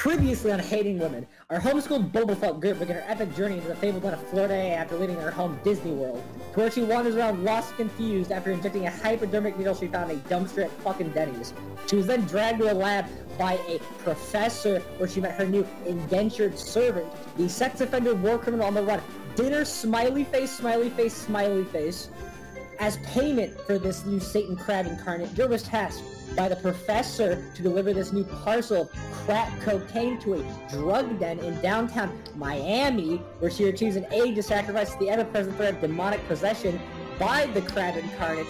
Previously on Hating Women, our homeschooled Bumblefuck Gert began her epic journey into the fabled land of Florida after leaving her home Disney World, to where she wanders around lost and confused after injecting a hypodermic needle she found in a dumpster at fucking Denny's. She was then dragged to a lab by a professor where she met her new indentured servant, the sex offender war criminal on the run, Dinner smiley face, smiley face, smiley face. As payment for this new Satan crab incarnate, was tasked by the professor to deliver this new parcel of crack cocaine to a drug den in downtown Miami, where she achieves an aid to sacrifice the ever-present threat of demonic possession by the crab incarnate.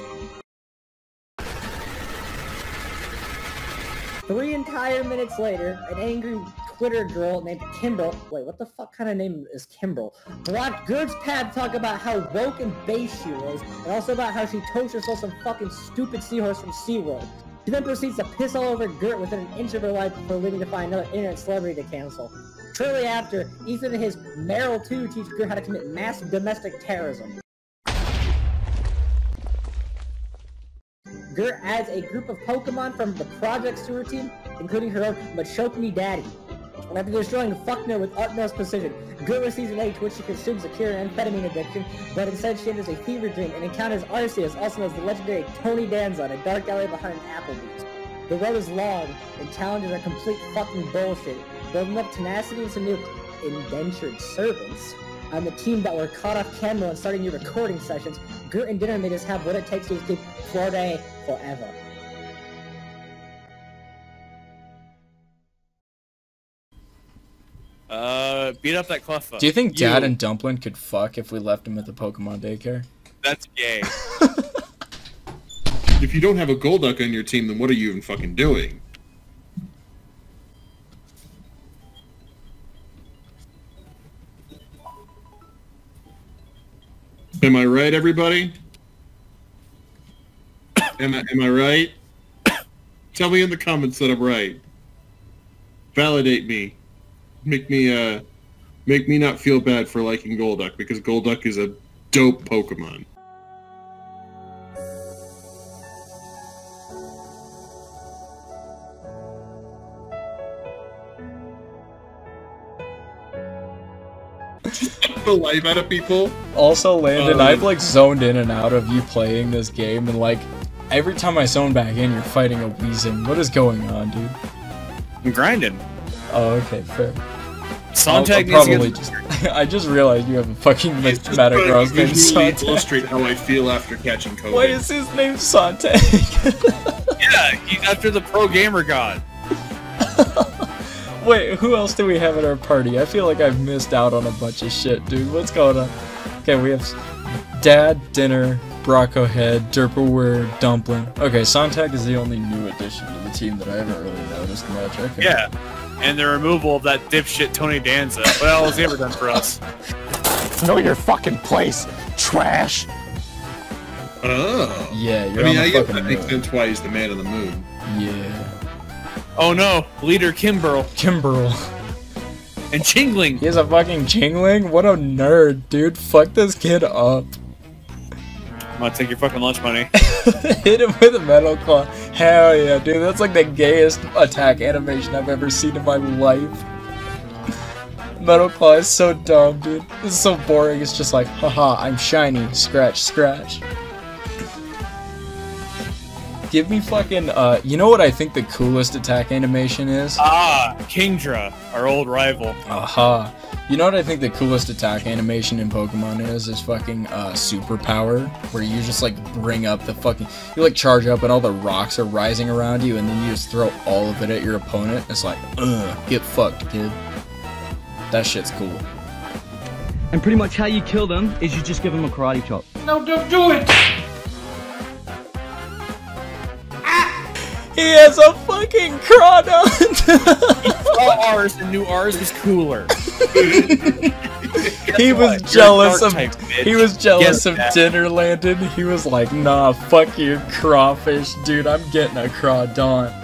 Three entire minutes later, an angry Twitter girl named Kimbrel. Wait, what the fuck kind of name is Kimbrel? Blocked Gert's pad talk about how woke and base she was, and also about how she toast herself some fucking stupid seahorse from SeaWorld. She then proceeds to piss all over Gert within an inch of her life before leaving to find another internet celebrity to cancel. Shortly after, Ethan and his Meryl 2 teach Gert how to commit mass domestic terrorism. Gert adds a group of Pokemon from the Project Sewer team, including her own Machokini Daddy. And after destroying Fuckner with utmost precision, Gert receives an aid to which she consumes a cure an amphetamine addiction, but instead she enters a fever dream and encounters Arceus, also known as the legendary Tony Danza, in a dark alley behind Applebee's. The road is long, and challenges are complete fucking bullshit. Building up tenacity and some new indentured servants. On the team that were caught off camera and starting new recording sessions, Gert and Dinner made us have what it takes to escape Florida forever. Uh, beat up that Cleffa. Do you think Dad and Dumpling could fuck if we left him at the Pokemon daycare? That's gay. If you don't have a Golduck on your team, then what are you even fucking doing? Am I right, everybody? Am I, am I right? Tell me in the comments that I'm right. Validate me. Make me uh make me not feel bad for liking Golduck because Golduck is a dope Pokemon. the life out of people. Also, Landon, Um, I've like zoned in and out of you playing this game, and like every time I zone back in, you're fighting a Weezing. What is going on, dude? I'm grinding. Oh, okay, fair. Sontag I'll- I'll needs probably to get just. I just realized you have a fucking It's just Metagross to named visually Sontag. illustrate how I feel after catching COVID. Why is his name Sontag? Yeah, he's after the pro gamer god. Wait, who else do we have at our party? I feel like I've missed out on a bunch of shit, dude. What's going on? Okay, we have Dad, Dinner, Brocco Head, Derpaware, Dumpling. Okay, Sontag is the only new addition to the team that I haven't really noticed much. Okay. Yeah. And the removal of that dipshit Tony Danza. What else has he ever done for us? Know your fucking place, trash. Oh. Yeah, you're I mean, on I the guess fucking that makes sense why he's the man of the moon. Yeah. Oh no, leader Kimberl Kimberl. and Chingling. He has a fucking Chingling? What a nerd, dude. Fuck this kid up. I'm gonna take your fucking lunch money. Hit him with a metal claw. Hell yeah, dude. That's like the gayest attack animation I've ever seen in my life. Metal claw is so dumb, dude. This is so boring. It's just like, haha, I'm shiny. Scratch, scratch. Give me fucking, uh, you know what I think the coolest attack animation is? Ah, Kingdra, our old rival. Aha. You know what I think the coolest attack animation in Pokemon is? Is fucking uh, superpower, where you just like bring up the fucking, you like charge up and all the rocks are rising around you, and then you just throw all of it at your opponent. It's like, ugh, get fucked, kid. That shit's cool. And pretty much how you kill them is you just give them a karate chop. He has a fucking Crawdaunt! All ours and knew ours was cooler. he was what? You're jealous of. type. He was jealous Guess of that. dinner landed. He was like, nah, fuck you, crawfish, dude. I'm getting a Crawdaunt.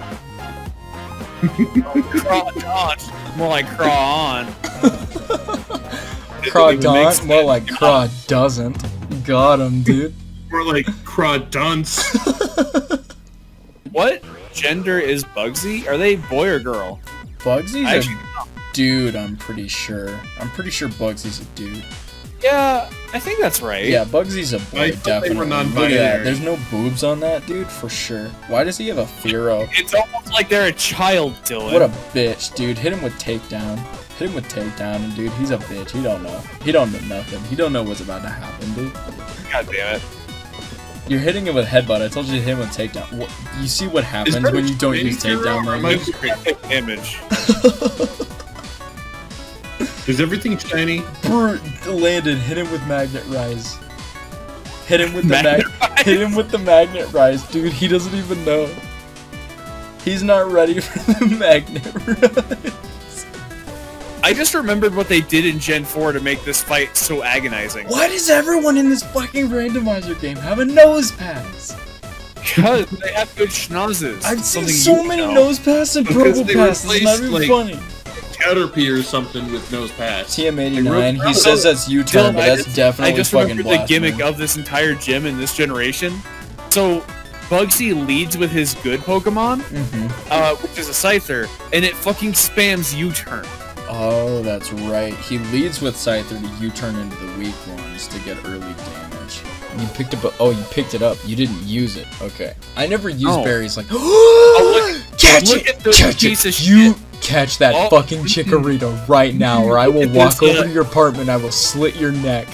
Craw on. More like craw on. crawdon, It more like. Craw doesn't. Got him, dude. Or like Crawdunce. What gender is Bugsy? Are they boy or girl? Bugsy's I a dude. I'm pretty sure. I'm pretty sure Bugsy's a dude. yeah, I think that's right. Yeah, Bugsy's a boy. I thought they were definitely. Look at that. There's no boobs on that dude for sure. Why does he have a Firo? It's almost like they're a child, Dillan. What a bitch, dude. Hit him with takedown. Hit him with takedown, and dude, he's a bitch. He don't know. He don't know nothing. He don't know what's about to happen, dude. God damn it. You're hitting him with headbutt. I told you to hit him with takedown. What, you see what happens when you don't use takedown language? Image. Is everything shiny? Brute landed. Hit him with magnet rise. Hit him with the mag. Magnet Hit him with the magnet rise, dude. He doesn't even know. He's not ready for the magnet rise. I just remembered what they did in Gen 4 to make this fight so agonizing. Why does everyone in this fucking randomizer game have a Nosepass? Because they have good schnozzes. I've seen so many know. Nosepasses and Because purple they passes. It's not replaced, even like- funny. Caterpie or something with Nosepass. TM89. Like, He says that's U-turn, but that's just- definitely I just fucking remember the blasphemy. gimmick of this entire gym in this generation. So, Bugsy leads with his good Pokemon, Mhm. uh, which is a Scyther, and it fucking spams U-turn. Oh, that's right. He leads with Scyther to U-turn into the weak ones to get early damage. You picked up. A, oh, you picked it up. You didn't use it. Okay. I never use No. berries like. Oh, look- catch look it! catch it! of you shit. catch that Oh. fucking Chikorita right now, or I will walk this over to your apartment. I will slit your neck.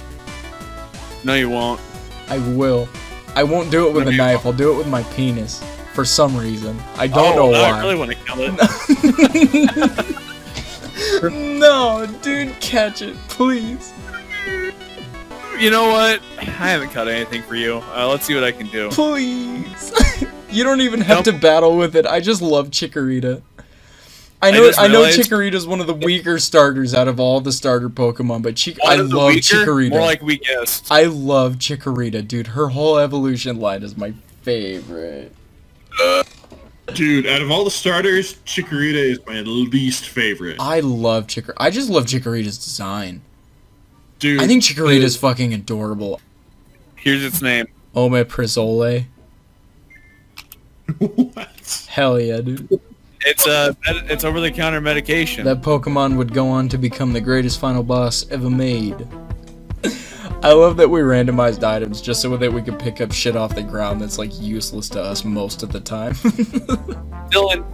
No, you won't. I will. I won't do it with No, a you knife. I'll do it with my penis. For some reason, I don't oh, know oh, why. I really want to kill it. no, dude, catch it, please. you know what? I haven't cut anything for you. Uh, let's see what I can do. Please. you don't even have Nope. to battle with it. I just love Chikorita. I I know just I, know realized- Chikorita's one of the weaker starters out of all the starter Pokemon, but Chick One I love weaker, Chikorita. More like weakest. I love Chikorita, dude. Her whole evolution line is my favorite. Dude, out of all the starters, Chikorita is my least favorite. I love Chikor. I just love Chikorita's design. Dude, I think Chikorita's fucking adorable. Here's its name. Omeprazole. what? Hell yeah, dude. It's uh, it's over-the-counter medication. That Pokemon would go on to become the greatest final boss ever made. I love that we randomized items just so that we could pick up shit off the ground that's like useless to us most of the time. Dillan.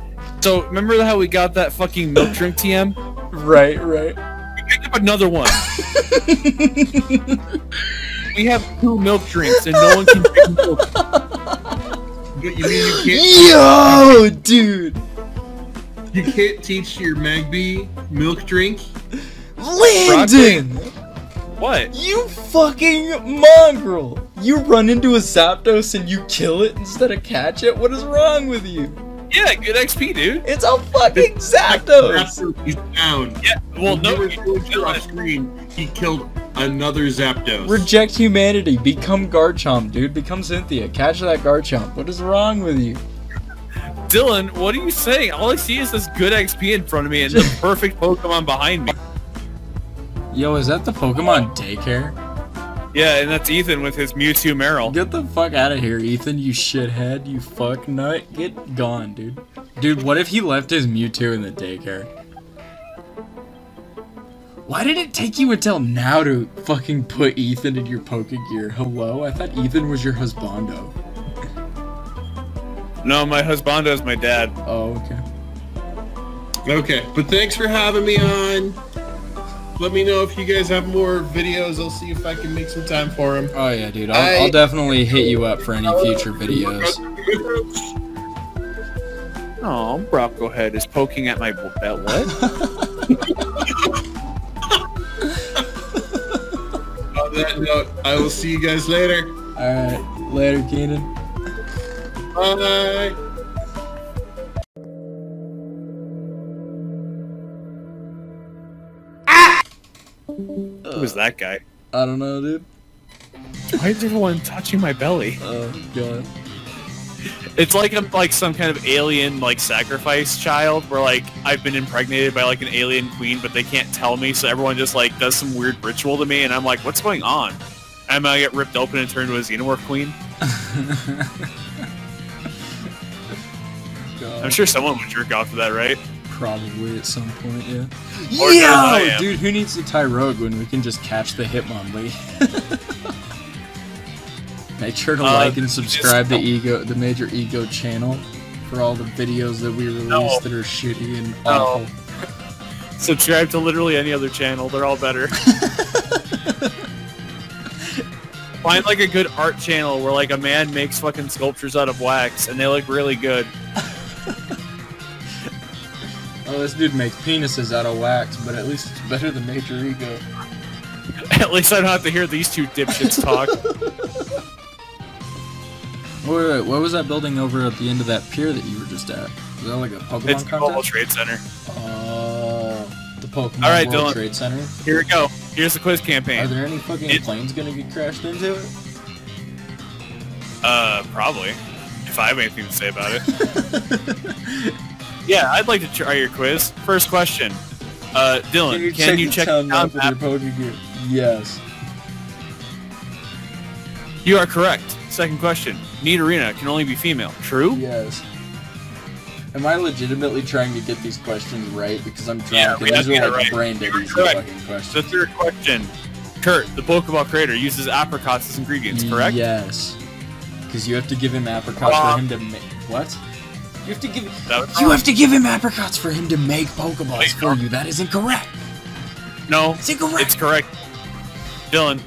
So remember how we got that fucking milk drink TM? right, right. We picked up another one. we have two milk drinks and no one can drink milk. You mean you can't Yo, dude. you can't teach your Magby milk drink? Landon! What? You fucking mongrel! You run into a Zapdos and you kill it instead of catch it? What is wrong with you? Yeah, good XP, dude. It's a fucking Zapdos! He's down. Yeah. Well, When no, you were you going through off screen, he killed another Zapdos. Reject humanity. Become Garchomp, dude. Become Cynthia. Catch that Garchomp. What is wrong with you? Dillan, what are you saying? All I see is this good XP in front of me and the perfect Pokemon behind me. Yo, is that the Pokemon daycare? Yeah, and that's Ethan with his Mewtwo Meryl. Get the fuck out of here, Ethan, you shithead, you fuck nut. Get gone, dude. Dude, what if he left his Mewtwo in the daycare? Why did it take you until now to fucking put Ethan in your Pokegear? Hello? I thought Ethan was your husbando. No, my husbando is my dad. Oh, okay. Okay, but thanks for having me on. Let me know if you guys have more videos. I'll see if I can make some time for them. Oh yeah, dude. I'll, I- I'll definitely hit you up for any future videos. Oh, Brocco Head is poking at my b- at what? On that note, I will see you guys later. Alright, later, Keenan. Bye. Who was that guy? I don't know, dude. Why is everyone touching my belly? Oh, God. It's like I'm like some kind of alien like sacrifice child where like I've been impregnated by like an alien queen, but they can't tell me, so everyone just like does some weird ritual to me, and I'm like, what's going on? I'm gonna get ripped open and turned into a xenomorph queen. I'm sure someone would jerk off to that, right? Probably at some point, yeah. Or yeah, dude, who needs the Tyrogue when we can just catch the Hitmonlee? Make sure to Uh, like and subscribe to Ego, the Major Ego channel, for all the videos that we release No. that are shitty and No. awful. Subscribe to literally any other channel. They're all better. Find like a good art channel where like a man makes fucking sculptures out of wax and they look really good. This dude makes penises out of wax, but at least it's better than Major Ego. At least I don't have to hear these two dipshits talk. Wait, wait, what was that building over at the end of that pier that you were just at? Was that like a Pokemon it's the Global? Trade Center. Oh, the Pokemon All right, World Dillan. Trade Center. Here we go. Here's the quiz campaign. Are there any fucking It- planes gonna get crashed into it? Uh, probably. If I have anything to say about it. yeah, I'd like to try your quiz. First question. Uh, Dillan, can you check, the town the map town your map? Yes. You are correct. Second question. Nidorina can only be female. True? Yes. Am I legitimately trying to get these questions right? Because I'm trying Yeah, and these to are get it like right. brain dead easy correct. fucking The third question. Kurt, the Pokeball creator, uses apricots as ingredients, correct? Yes. Because you have to give him apricots Uh, for him to make. What? You have to give. You have to give him apricots for him to make Pokeballs Wait, for you. That is incorrect. No, It's incorrect. it's correct. Dillan,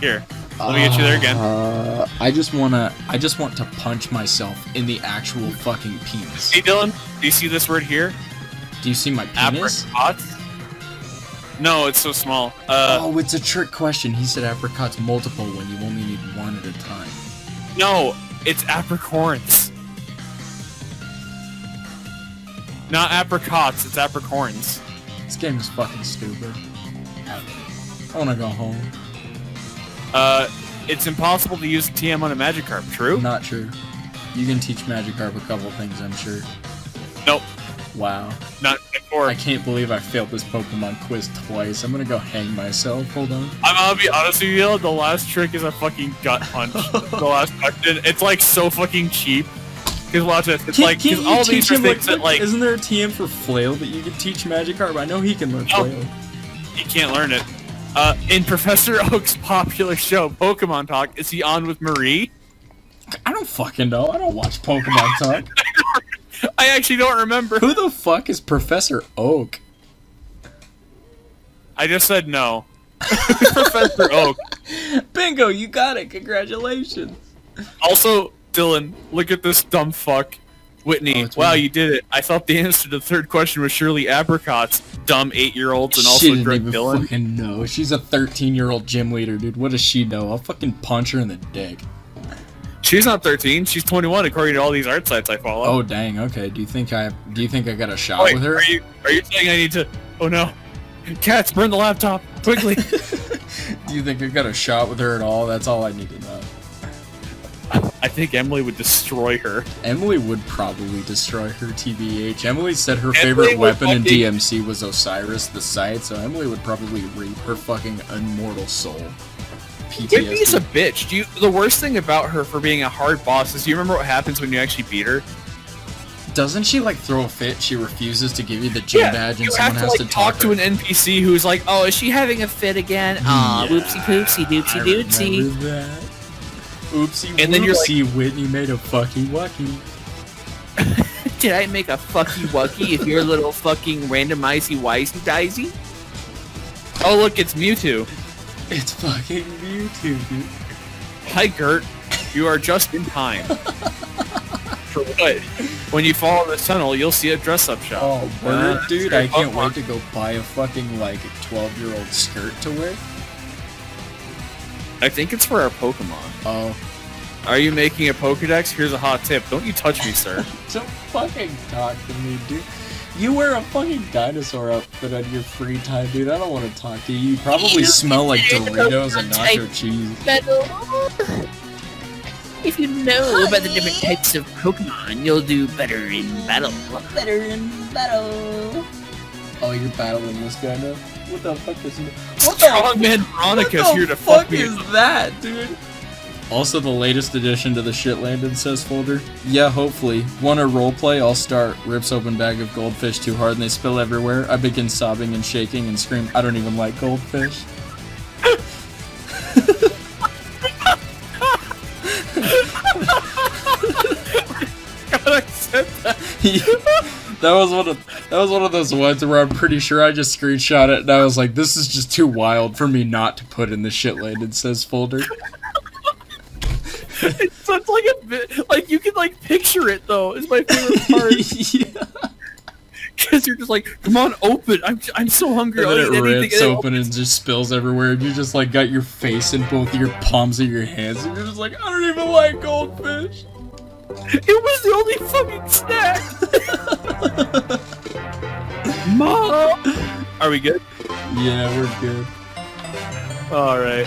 here. Let me get you there again. Uh, I just wanna. I just want to punch myself in the actual fucking penis. Hey, Dillan, do you see this word here? Do you see my penis? Apricots? No, it's so small. Uh, oh, it's a trick question. He said apricots multiple when you only need one at a time. no, it's apricorns. Not apricots, it's apricorns. This game is fucking stupid. I wanna go home. Uh, it's impossible to use TM on a Magikarp, true? Not true. You can teach Magikarp a couple things, I'm sure. Nope, Wow. not before. I can't believe I failed this Pokemon quiz twice. I'm gonna go hang myself. Hold on. I'm gonna be honest with you, the last trick is a fucking gut punch. the last question, it's like so fucking cheap. Cause watch this, it's like, cause all these things that like, Isn't there a TM for Flail that you can teach Magikarp? I know he can learn No. Flail. you can't learn it. Uh, in Professor Oak's popular show, Pokemon Talk, is he on with Mary? I don't fucking know. I don't watch Pokemon Talk. I actually don't remember. Who the fuck is Professor Oak? I just said no. Professor Oak. Bingo, you got it. Congratulations. Also, Dillan, look at this dumb fuck. Whitney, Oh, wow, Whitney. you did it. I thought the answer to the third question was surely apricots. Dumb eight-year-olds and she also didn't drunk even Dillan. fucking know. She's a 13 year old gym leader, dude. What does she know? I'll fucking punch her in the dick. She's not 13. She's 21 according to all these art sites I follow. Oh dang. Okay. Do you think I? Do you think I got a shot Wait, with her? are you are you saying I need to? Oh no! Cats, burn the laptop quickly. Do you think I got a shot with her at all? That's all I need to know. I think Emily would destroy her. Emily would probably destroy her, TBH. Emily said her Emily favorite weapon in DMC was Osiris the Sight, so Emily would probably reap her fucking immortal soul. Whitney's a bitch. Do you, the worst thing about her for being a hard boss is, do you remember what happens when you actually beat her? Doesn't she like throw a fit? She refuses to give you the gym badge, and someone to has like to talk talk to an NPC who's like, "Oh, is she having a fit again? Aw, Yeah, whoopsie poopsie doopsie doopsie." Remember that. Oopsie And then you're like- Whitney made a fucky wucky. Did I make a fucky wucky if you're a little fucking randomisey wisey daisy? Oh look, it's Mewtwo. It's fucking Mewtwo, dude. Hi Gert, you are just in time. For what? When you fall in the tunnel, you'll see a dress-up shop. Oh, word, Uh, dude! I can't wait to go buy a fucking like 12 year old skirt to wear. I think it's for our Pokemon. Oh, Are you making a Pokedex? Here's a hot tip. Don't you touch me, sir. don't fucking talk to me, dude. You wear a fucking dinosaur outfit on your free time, dude. I don't want to talk to you. You probably smell like Doritos and nacho cheese. If you know about the different types of Pokemon, you'll do better in battle. Better in battle. Oh, you're battling this guy now? What the fuck is he? What the Strongman Veronica's What the here to fuck fuck me. is that, dude? Also, the latest addition to the shit Landon says folder. Yeah, hopefully. Want a roleplay? I'll start. Rips open bag of goldfish too hard and they spill everywhere. I begin sobbing and shaking and scream, I don't even like goldfish. God, I said that. that was one of that was one of those ones where I'm pretty sure I just screenshot it and I was like, this is just too wild for me not to put in the shit Landon says folder. It's such like a bit, like you can like picture it though. Is my favorite part yeah. because you're just like, come on, open. I'm I'm so hungry. And then it anything. rips And it open and just spills everywhere, and you just like got your face in both your palms of your hands, and you're just like, I don't even like goldfish. It was the only fucking snack. Mom. Are we good? Yeah, we're good. All right.